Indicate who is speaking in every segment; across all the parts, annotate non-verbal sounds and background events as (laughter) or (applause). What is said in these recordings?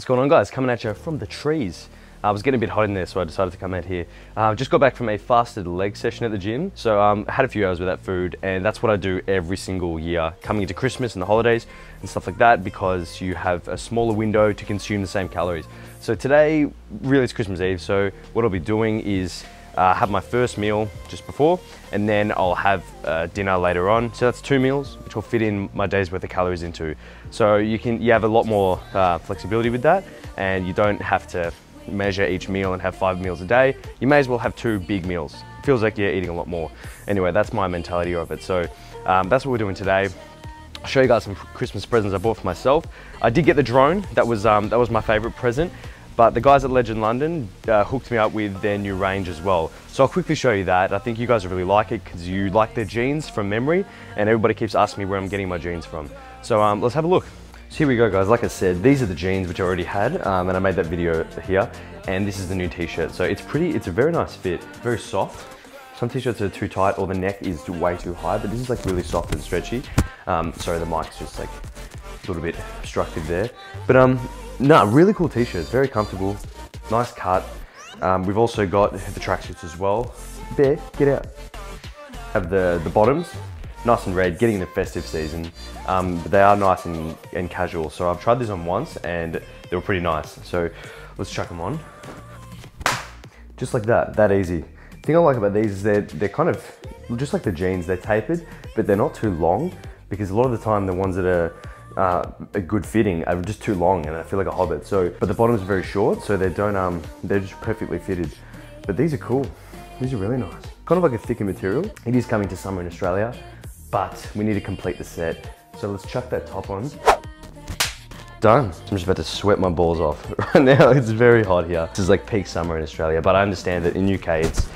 Speaker 1: What's going on guys? Coming at you from the trees. I was getting a bit hot in there, so I decided to come out here. Uh, just got back from a fasted leg session at the gym. So um, had a few hours without food, and that's what I do every single year, coming into Christmas and the holidays and stuff like that, because you have a smaller window to consume the same calories. So today, really it's Christmas Eve, so what I'll be doing is uh, have my first meal just before, and then I'll have uh, dinner later on. So that's two meals, which will fit in my day's worth of calories into. So you can you have a lot more uh, flexibility with that, and you don't have to measure each meal and have five meals a day. You may as well have two big meals. It feels like you're eating a lot more. Anyway, that's my mentality of it. So um, that's what we're doing today. I'll show you guys some Christmas presents I bought for myself. I did get the drone. That was um, that was my favorite present. But the guys at Legend London uh, hooked me up with their new range as well. So I'll quickly show you that. I think you guys really like it because you like their jeans from memory and everybody keeps asking me where I'm getting my jeans from. So um, let's have a look. So here we go guys, like I said, these are the jeans which I already had um, and I made that video here and this is the new t-shirt. So it's pretty, it's a very nice fit, very soft. Some t-shirts are too tight or the neck is way too high, but this is like really soft and stretchy. Um, sorry, the mic's just like a little bit obstructive there. But um, no, really cool t-shirts, very comfortable, nice cut. Um, we've also got the tracksuits as well. Bear, get out. Have the, the bottoms, nice and red, getting the festive season. Um, but they are nice and, and casual. So I've tried these on once and they were pretty nice. So let's chuck them on. Just like that, that easy. The thing I like about these is they're, they're kind of, just like the jeans, they're tapered, but they're not too long because a lot of the time the ones that are uh, a good fitting are just too long and I feel like a hobbit. So, but the bottoms are very short, so they don't, um, they're just perfectly fitted. But these are cool. These are really nice. Kind of like a thicker material. It is coming to summer in Australia, but we need to complete the set. So let's chuck that top on. Done. I'm just about to sweat my balls off. (laughs) Right now, it's very hot here. This is like peak summer in Australia, but I understand that in UK, it's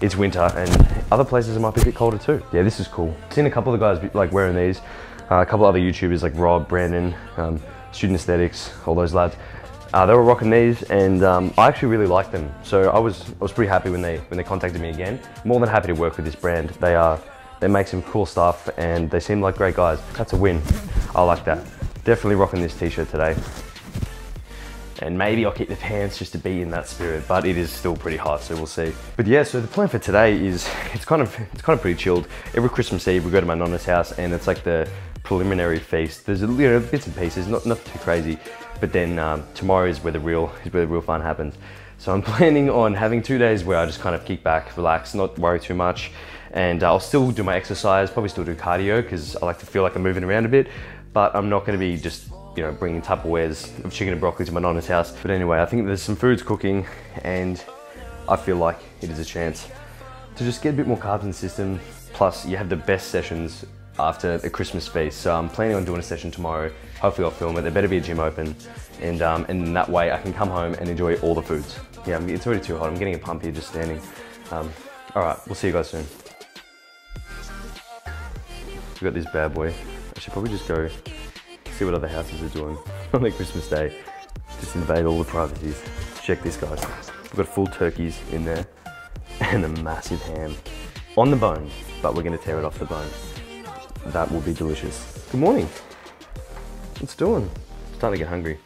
Speaker 1: it's winter and other places it might be a bit colder too. Yeah, this is cool. I've seen a couple of guys like wearing these. Uh, a couple other YouTubers like Rob, Brandon, um, Student Aesthetics, all those lads. Uh, they were rocking these and um, I actually really liked them. So I was, I was pretty happy when they, when they contacted me again. More than happy to work with this brand. They, are, they make some cool stuff and they seem like great guys. That's a win. I like that. Definitely rocking this t-shirt today. And maybe I'll keep the pants just to be in that spirit, but it is still pretty hot, so we'll see. But yeah, so the plan for today is, it's kind of, it's kind of pretty chilled. Every Christmas Eve, we go to my nonna's house and it's like the, preliminary feast. There's a you know bits and pieces, not not too crazy, but then um, tomorrow is where the real is where the real fun happens. So I'm (laughs) planning on having two days where I just kind of kick back, relax, not worry too much, and uh, I'll still do my exercise, probably still do cardio because I like to feel like I'm moving around a bit, but I'm not going to be just you know bringing Tupperwares of chicken and broccoli to my nonna's house. But anyway, I think there's some foods cooking, and I feel like it is a chance to just get a bit more carbs in the system. Plus, you have the best sessions after the Christmas feast. So I'm planning on doing a session tomorrow. Hopefully I'll film it. There better be a gym open. And, um, and that way I can come home and enjoy all the foods. Yeah, it's already too hot. I'm getting a pump here just standing. Um, all right, we'll see you guys soon. We've got this bad boy. I should probably just go see what other houses are doing (laughs) on their Christmas day. Just invade all the privacies. Check this, guys. We've got full turkeys in there (laughs) and a massive ham on the bone, but we're gonna tear it off the bone. That will be delicious. Good morning. What's doing? Starting to get hungry.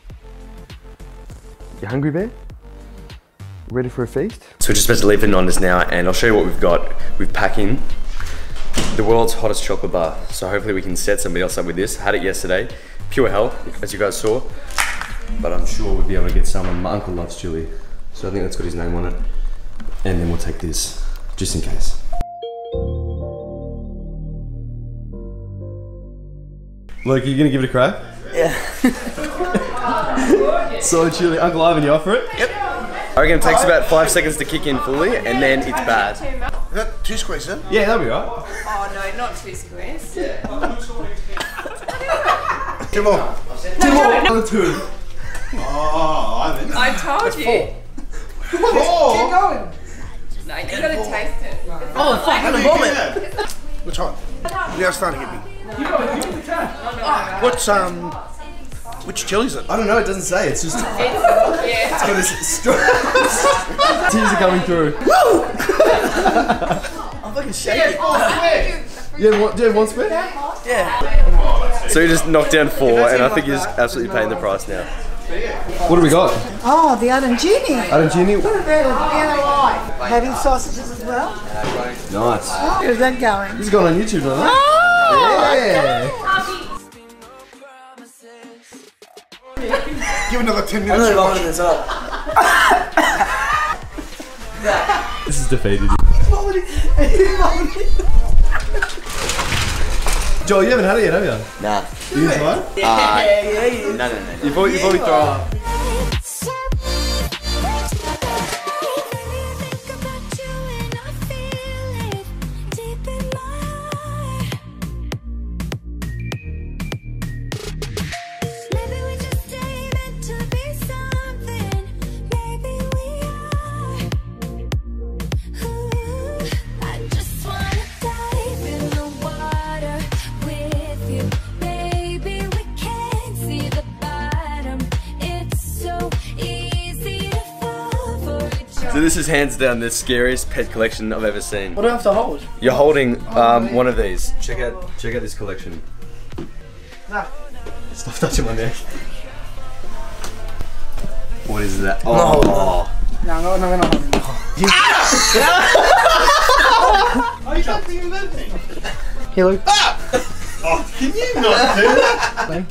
Speaker 1: You hungry, bear? Ready for a feast? So we're just about to leave for Nonna's now, and I'll show you what we've got. We've packed in the world's hottest chocolate bar. So hopefully we can set somebody else up with this. Had it yesterday. Pure hell, as you guys saw. But I'm sure we'll be able to get someone. My uncle loves chili. So I think that's got his name on it. And then we'll take this, just in case. Look, are you gonna give it a crack?
Speaker 2: Yeah. (laughs)
Speaker 1: so chilly. Uncle Ivan, you offer it?
Speaker 2: Yep.
Speaker 1: I reckon it takes about five seconds to kick in fully, and then it's bad.
Speaker 3: Is that two squares then?
Speaker 1: Yeah, that'll be right.
Speaker 4: Oh no, not two squares. (laughs)
Speaker 3: Two more.
Speaker 1: Two more. Another two.
Speaker 3: Oh, Ivan.
Speaker 4: I told you.
Speaker 3: Four.
Speaker 4: Keep going. No, you gotta taste it.
Speaker 2: Oh, fuck, in a moment.
Speaker 3: Which one? Now it's starting to hit me. What's um? Which chili is it?
Speaker 1: I don't know. It doesn't say. It's just. (laughs)
Speaker 4: Yeah.
Speaker 1: got this strong. (laughs) Tears are coming through. (laughs)
Speaker 2: I'm fucking shaking.
Speaker 1: Yeah, what, do you have one spare?
Speaker 2: Yeah.
Speaker 1: So you just knocked down four, and I think you're just absolutely paying the price now. What do we got?
Speaker 5: Oh, the arancini.
Speaker 1: Arancini.
Speaker 5: They're in alive. Having sausages as well.
Speaker 1: Nice.
Speaker 5: Where's that going?
Speaker 1: This is going on YouTube, doesn't it?
Speaker 5: Oh,
Speaker 1: Yeah.
Speaker 3: Give another 10
Speaker 2: I'm
Speaker 3: minutes.
Speaker 2: really lining this up.
Speaker 1: This is defeated. Joel, you haven't had it yet, have you?
Speaker 2: Nah.
Speaker 1: You tried?
Speaker 2: No, no, no.
Speaker 1: You probably, you probably throw up.
Speaker 6: So
Speaker 1: this is hands down the scariest pet collection I've ever seen.
Speaker 2: What do I have to hold?
Speaker 1: You're holding um, one of these. Check out, check out this collection.
Speaker 2: Nah.
Speaker 1: Stop touching my neck. What is that?
Speaker 2: No.
Speaker 1: Oh,
Speaker 2: No, no, no, no, no.
Speaker 3: Oh, you can't do anything.
Speaker 2: Here, Luke.
Speaker 3: Oh, can you not do that?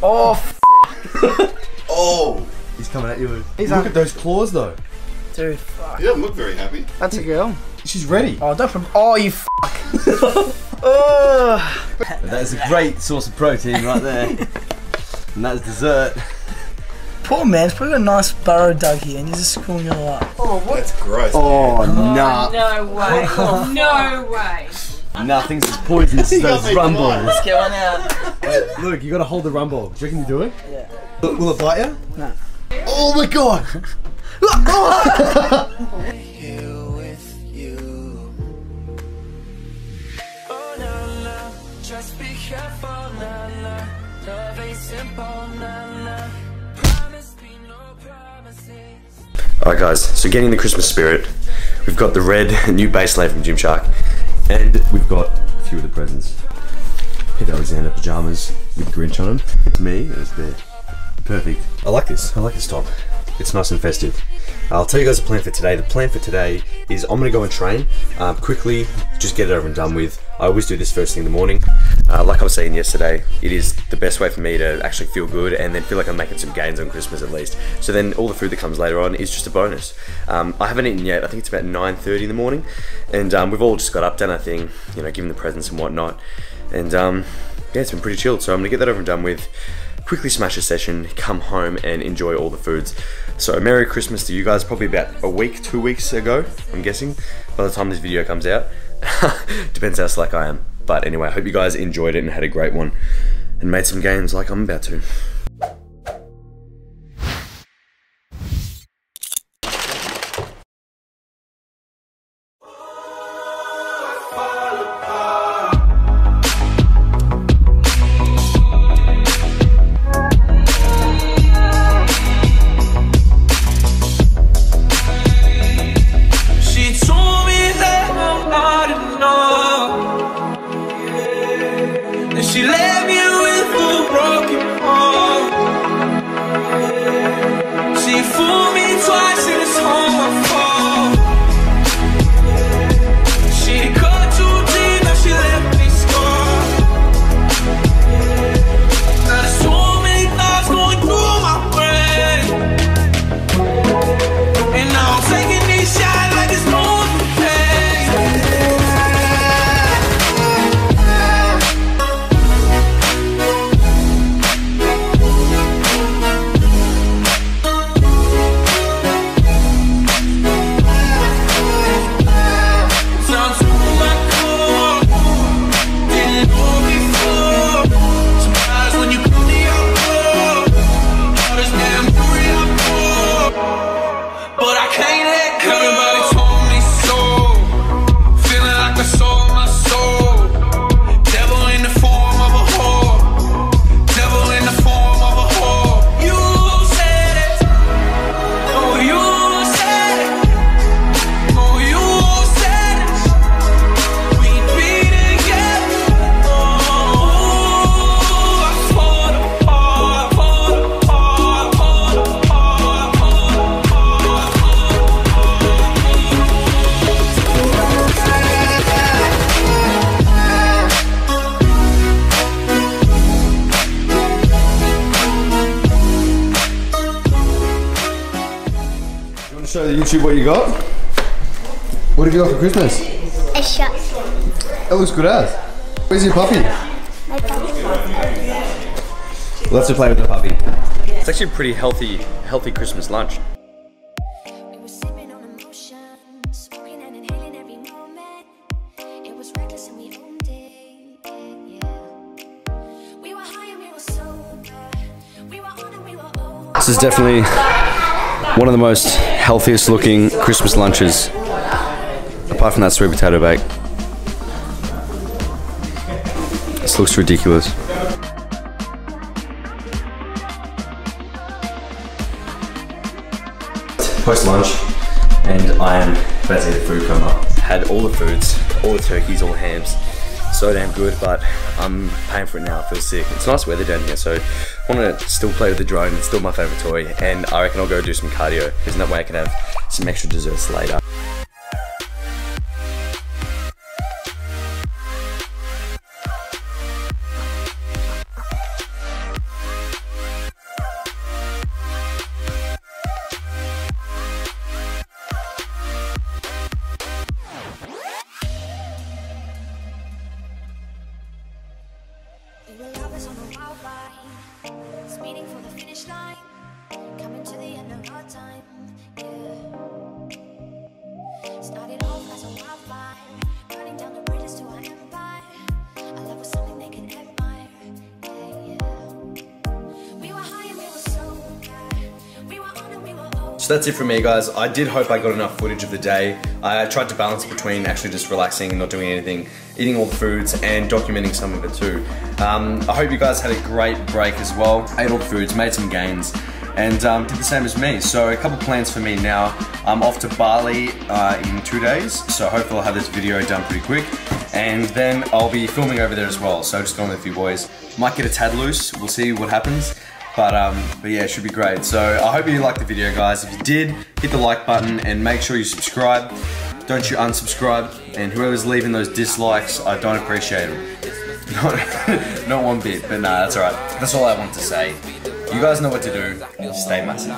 Speaker 2: Oh, f-
Speaker 3: Oh.
Speaker 1: He's coming at you.
Speaker 2: He's
Speaker 1: Look
Speaker 2: on-
Speaker 1: at those claws though.
Speaker 2: dude, fuck.
Speaker 3: You don't look very happy.
Speaker 2: That's a girl.
Speaker 1: She's ready.
Speaker 2: Oh, don't. Prom- oh, you fuck. (laughs) oh.
Speaker 1: That is a great source of protein right there. (laughs) and that's dessert.
Speaker 2: Poor man's probably got a nice burrow dug here, and he's just screwing it all up.
Speaker 3: Oh, that's gross.
Speaker 1: Oh, oh, nah.
Speaker 4: No way. (laughs) no way.
Speaker 1: Nothing's as poisonous as
Speaker 3: You got
Speaker 1: those
Speaker 3: me
Speaker 1: rumbles.
Speaker 3: blind.
Speaker 2: Get one out.
Speaker 1: Wait, Luke, you gotta hold the rumble. Do you reckon you do it?
Speaker 2: Yeah.
Speaker 1: Will, will it bite you?
Speaker 2: No.
Speaker 1: Oh my god! Alright guys, so getting the Christmas spirit, we've got the red (laughs) new baseline from Gymshark, and we've got a few of the presents. Peter Alexander pajamas with Grinch on them. It's (laughs) me, it's there. Perfect. I like this. I like this top. It's nice and festive. I'll tell you guys the plan for today. The plan for today is I'm gonna go and train um, quickly, just get it over and done with. I always do this first thing in the morning. Uh, like I was saying yesterday, it is the best way for me to actually feel good and then feel like I'm making some gains on Christmas at least. So then all the food that comes later on is just a bonus. Um, I haven't eaten yet. I think it's about 9:30 in the morning, and um, we've all just got up, done our thing, you know, given the presents and whatnot, and um, yeah, it's been pretty chilled. So I'm gonna get that over and done with quickly smash a session, come home and enjoy all the foods. So Merry Christmas to you guys, probably about a week, two weeks ago, I'm guessing, by the time this video comes out. (laughs) Depends how slack I am. But anyway, I hope you guys enjoyed it and had a great one and made some gains like I'm about to.
Speaker 3: YouTube what you got. What have you got for Christmas?
Speaker 7: A shot.
Speaker 3: That looks good as. Where's your puppy? Let's play with the puppy.
Speaker 1: It's actually a pretty healthy, healthy Christmas lunch.
Speaker 6: We were sipping on emotions, smoking and inhaling every moment. It was reckless and we owned it. Yeah. We were high and we were sober. We were on and we were old.
Speaker 1: This is definitely one of the most healthiest looking Christmas lunches, apart from that sweet potato bake. This looks ridiculous. Post lunch, and I am about to eat a food coma. Had all the foods, all the turkeys, all the hams. So damn good, but I'm paying for it now. I feel sick. It's nice weather down here, so I want to still play with the drone. It's still my favorite toy, and I reckon I'll go do some cardio because that way I can have some extra desserts later.
Speaker 6: For line, coming to the end of our time. Yeah. Started off as a wildfire, burning down the bridges to our empire. Our love was something they admire. Yeah, yeah. We were high and we were sober. We were on and we were.
Speaker 1: So that's it from me, guys. I did hope I got enough footage of the day. I tried to balance between actually just relaxing and not doing anything, eating all the foods, and documenting some of it too. Um, I hope you guys had a great break as well. Ate all the foods, made some gains, and um, did the same as me. So a couple plans for me now. I'm off to Bali uh, in two days, so hopefully I'll have this video done pretty quick. And then I'll be filming over there as well, so just going with a few boys. Might get a tad loose, we'll see what happens. But um, but yeah, it should be great. So I hope you liked the video, guys. If you did, hit the like button and make sure you subscribe. Don't you unsubscribe. And whoever's leaving those dislikes, I don't appreciate them. (laughs) Not, not one bit, but nah, that's alright. That's all I want to say. You guys know what to do. Stay massive.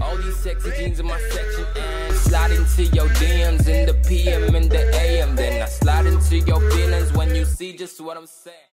Speaker 8: All these sexy jeans in my section, and slide into your DMs in the PM and the AM. Then I slide into your feelings when you see just what I'm saying.